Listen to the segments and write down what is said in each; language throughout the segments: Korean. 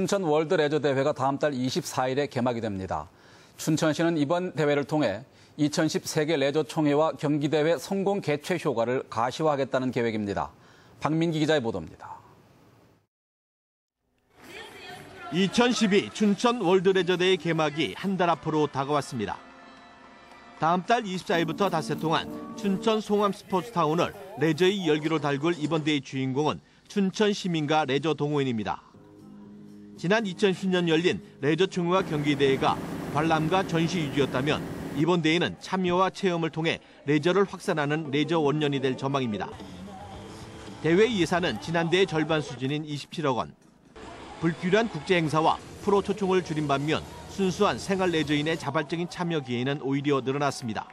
춘천 월드 레저 대회가 다음 달 24일에 개막이 됩니다. 춘천시는 이번 대회를 통해 2010 세계 레저 총회와 경기 대회 성공 개최 효과를 가시화하겠다는 계획입니다. 박민기 기자의 보도입니다. 2012 춘천 월드 레저 대회 개막이 한 달 앞으로 다가왔습니다. 다음 달 24일부터 닷새 동안 춘천 송암 스포츠타운을 레저의 열기로 달굴 이번 대회 주인공은 춘천 시민과 레저 동호인입니다. 지난 2010년 열린 레저 총회와 경기대회가 관람과 전시 위주였다면 이번 대회는 참여와 체험을 통해 레저를 확산하는 레저 원년이 될 전망입니다. 대회 예산은 지난 대회의 절반 수준인 27억 원. 불필요한 국제 행사와 프로 초청을 줄인 반면 순수한 생활 레저인의 자발적인 참여 기회는 오히려 늘어났습니다.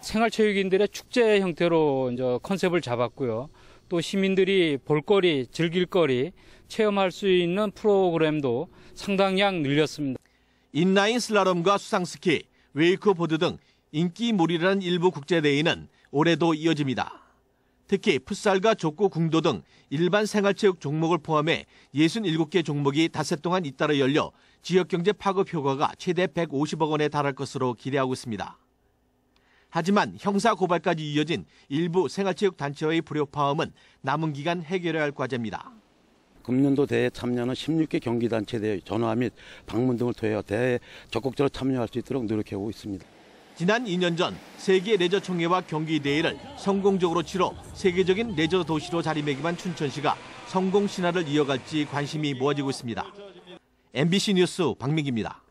생활체육인들의 축제 형태로 이제 컨셉을 잡았고요. 또 시민들이 볼거리, 즐길거리, 체험할 수 있는 프로그램도 상당량 늘렸습니다. 인라인 슬라롬과 수상스키, 웨이크보드 등 인기몰이하는 일부 국제대회는 올해도 이어집니다. 특히 풋살과 족구 궁도 등 일반 생활체육 종목을 포함해 67개 종목이 닷새 동안 잇따라 열려 지역경제 파급 효과가 최대 150억 원에 달할 것으로 기대하고 있습니다. 하지만 형사 고발까지 이어진 일부 생활체육 단체와의 불협화음은 남은 기간 해결해야 할 과제입니다. 금년도 대회 참여는 16개 경기단체 대회 전화 및 방문 등을 통해 대회에 적극적으로 참여할 수 있도록 노력해오고 있습니다. 지난 2년 전 세계 레저 총회와 경기 대회를 성공적으로 치러 세계적인 레저 도시로 자리매김한 춘천시가 성공 신화를 이어갈지 관심이 모아지고 있습니다. MBC 뉴스 박민기입니다.